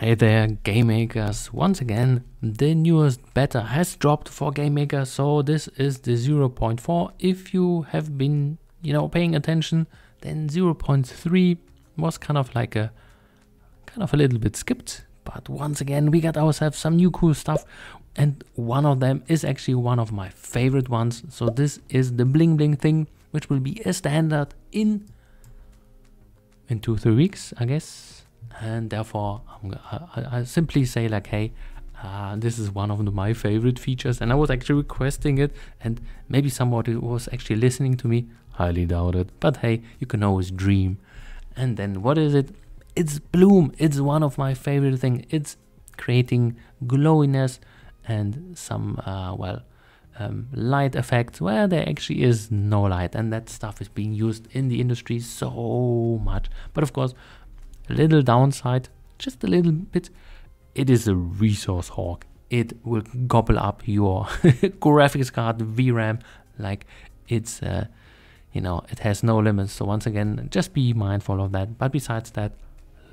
Hey there, game makers. Once again, the newest beta has dropped for game makers, so this is the 0.4. If you have been, you know, paying attention, then 0.3 was kind of like a kind of a little bit skipped. But once again, we got ourselves some new cool stuff, and one of them is actually one of my favorite ones. So this is the bling bling thing, which will be a standard in in two three weeks, I guess and therefore I, I, simply say like hey uh, this is one of my favorite features. And I was actually requesting it and maybe somebody was actually listening to me highly doubt it. But hey you can always dream. And then what is it? It's bloom. It's one of my favorite things it's creating glowiness and some uh, well um, light effects where there actually is no light. And that stuff is being used in the industry so much. But of course little downside, just a little bit, it is a resource hog. It will gobble up your graphics card VRAM like it's, uh, you know, it has no limits. So once again, just be mindful of that. But besides that,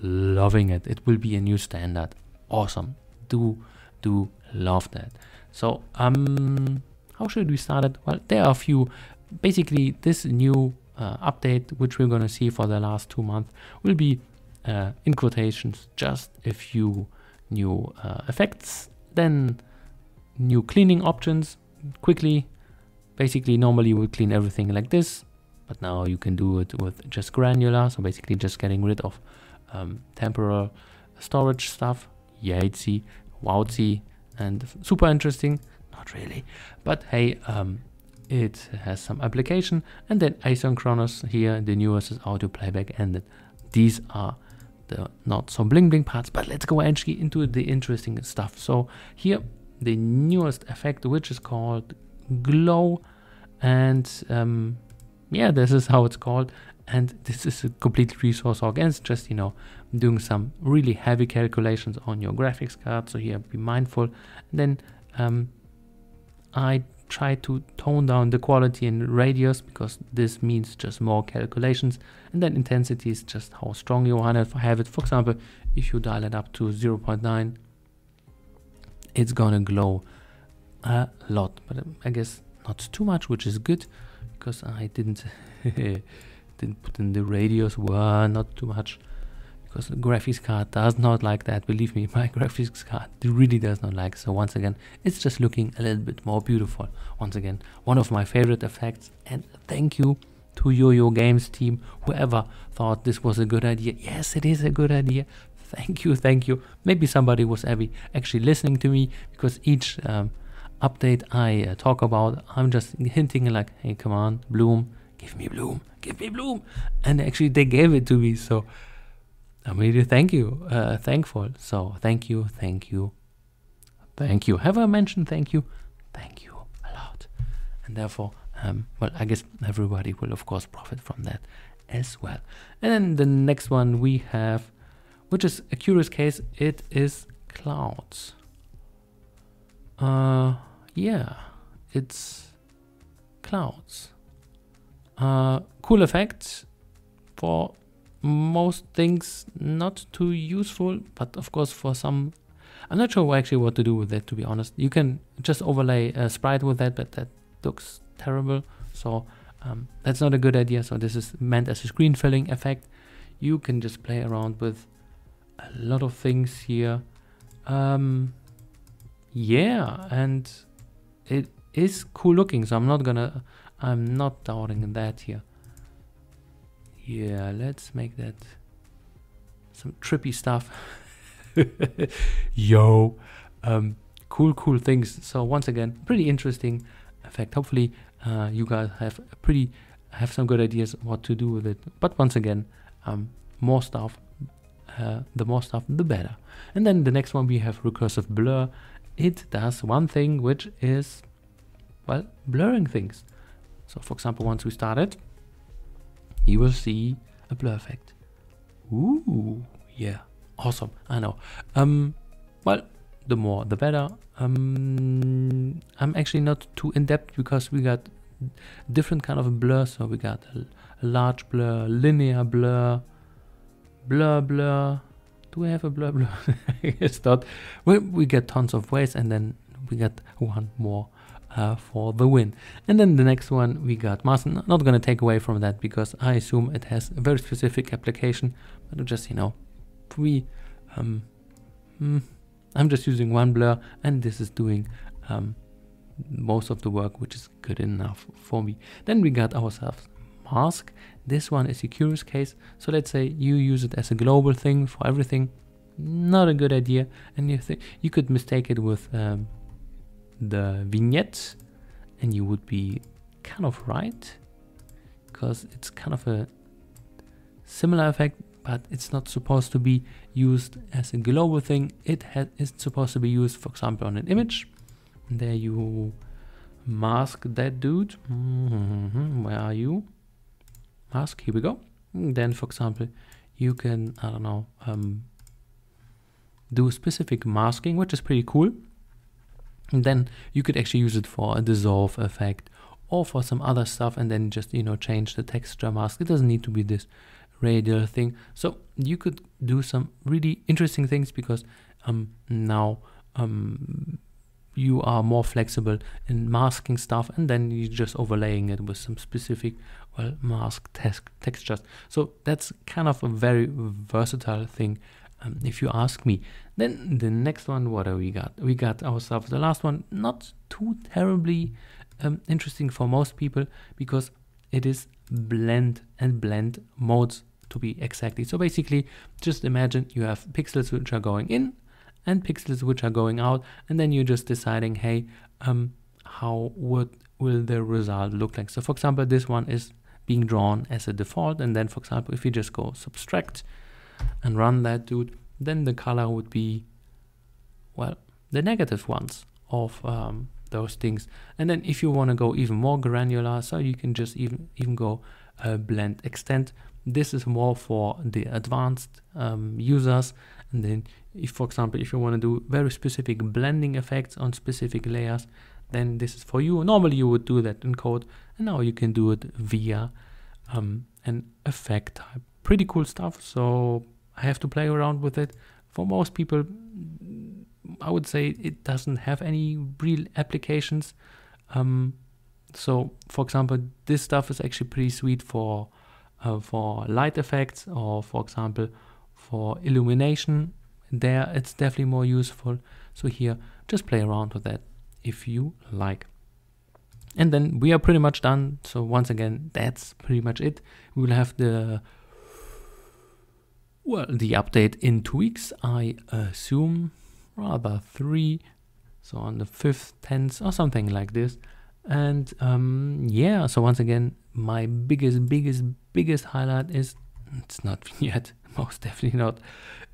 loving it. It will be a new standard. Awesome. Do, do love that. So, um, how should we start it? Well, there are a few. Basically, this new uh, update, which we're going to see for the last two months, will be uh, in quotations just a few new uh, effects, then new cleaning options quickly. Basically, normally you would clean everything like this, but now you can do it with just granular, so basically just getting rid of um, temporal storage stuff. Yatesy, wowsy, and super interesting. Not really, but hey, um, it has some application. And then asynchronous here, the newest is audio playback, and these are the not so bling bling parts, but let's go actually into the interesting stuff. So here, the newest effect, which is called glow, and um, yeah, this is how it's called. And this is a complete resource hog. And it's just, you know, doing some really heavy calculations on your graphics card. So here, be mindful. And then um, I try to tone down the quality and radius because this means just more calculations and then intensity is just how strong you want to have it. For example if you dial it up to 0.9 it's gonna glow a lot but um, i guess not too much which is good because i didn't didn't put in the radius well not too much because the graphics card does not like that believe me my graphics card really does not like so once again it's just looking a little bit more beautiful. Once again one of my favorite effects and thank you to YoYo Games team whoever thought this was a good idea. Yes it is a good idea. Thank you thank you. Maybe somebody was actually listening to me because each um, update i uh, talk about i'm just hinting like hey come on bloom give me bloom give me bloom. And actually they gave it to me so I'm really thank you, uh, thankful. So thank you, thank you, thank you. Have I mentioned thank you? Thank you a lot. And therefore, um, well, I guess everybody will of course profit from that as well. And then the next one we have, which is a curious case, it is clouds. Uh, yeah, it's clouds. Uh, cool effect for most things not too useful, but of course for some, I'm not sure actually what to do with that to be honest. You can just overlay a sprite with that, but that looks terrible. So um, that's not a good idea. So this is meant as a screen filling effect. You can just play around with a lot of things here. Um, yeah, and it is cool looking. So I'm not gonna, I'm not doubting that here. Yeah, let's make that some trippy stuff. Yo, um, cool, cool things. So once again, pretty interesting effect. Hopefully, uh, you guys have pretty have some good ideas what to do with it. But once again, um, more stuff. Uh, the more stuff, the better. And then the next one we have recursive blur. It does one thing, which is well blurring things. So, for example, once we start it, you will see a blur effect. Ooh, yeah, awesome. I know. Um, well, the more the better. Um, I'm actually not too in depth because we got different kind of blur. So we got a, a large blur, linear blur, blur blur. do we have a blur blur? it's not. Well, we get tons of ways and then we get one more for the win. And then the next one we got mask. Not going to take away from that because I assume it has a very specific application. But just, you know, we, um, hmm, I'm just using one blur and this is doing um, most of the work, which is good enough for me. Then we got ourselves mask. This one is a curious case. So let's say you use it as a global thing for everything. Not a good idea. And you think you could mistake it with um, the vignette and you would be kind of right because it's kind of a similar effect but it's not supposed to be used as a global thing. It is supposed to be used for example on an image. There you mask that dude. Mm -hmm. where are you? Mask here we go. Then for example you can i don't know um, do specific masking which is pretty cool and then you could actually use it for a dissolve effect or for some other stuff and then just, you know, change the texture mask. It doesn't need to be this radial thing. So you could do some really interesting things because um, now um, you are more flexible in masking stuff and then you're just overlaying it with some specific well mask textures so that's kind of a very versatile thing um, if you ask me. Then the next one, what do we got? We got ourselves the last one, not too terribly um, interesting for most people because it is blend and blend modes to be exactly. So basically, just imagine you have pixels which are going in and pixels which are going out, and then you're just deciding, hey, um, how would will the result look like? So for example, this one is being drawn as a default, and then for example, if you just go subtract and run that dude, then the color would be, well, the negative ones of um, those things. And then if you want to go even more granular, so you can just even, even go uh, blend extend. This is more for the advanced um, users. And then if, for example, if you want to do very specific blending effects on specific layers, then this is for you. Normally you would do that in code, and now you can do it via um, an effect type pretty cool stuff. So I have to play around with it. For most people, I would say it doesn't have any real applications. Um, so, for example, this stuff is actually pretty sweet for uh, for light effects, or for example, for illumination. There, it's definitely more useful. So here, just play around with that if you like. And then we are pretty much done. So once again, that's pretty much it. We will have the well, the update in two weeks, I assume, rather three, so on the 5th, 10th, or something like this. And um, yeah, so once again, my biggest, biggest, biggest highlight is it's not vignette, most definitely not.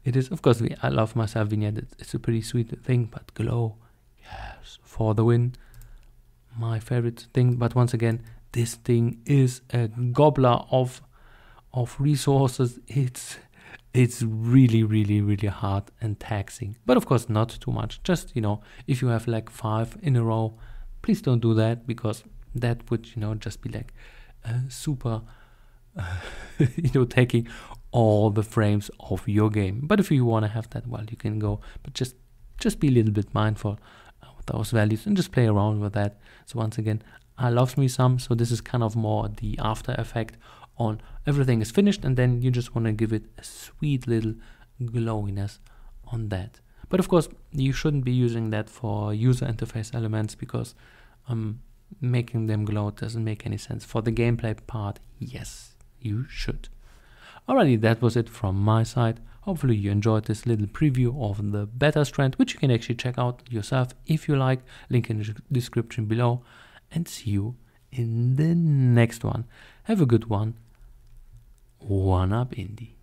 It is, of course, I love myself vignette, it's a pretty sweet thing, but glow, yes, for the win. My favorite thing, but once again, this thing is a gobbler of of resources. It's it's really really really hard and taxing. But of course not too much. Just you know if you have like five in a row please don't do that because that would you know just be like uh, super uh, you know taking all the frames of your game. But if you want to have that well you can go. But just just be a little bit mindful uh, with those values and just play around with that. So once again i loves me some. So this is kind of more the after effect on. Everything is finished and then you just want to give it a sweet little glowiness on that. But of course you shouldn't be using that for user interface elements because um, making them glow doesn't make any sense. For the gameplay part yes you should. Alrighty that was it from my side. Hopefully you enjoyed this little preview of the beta strand which you can actually check out yourself if you like. Link in the description below. And see you in the next one. Have a good one one up indie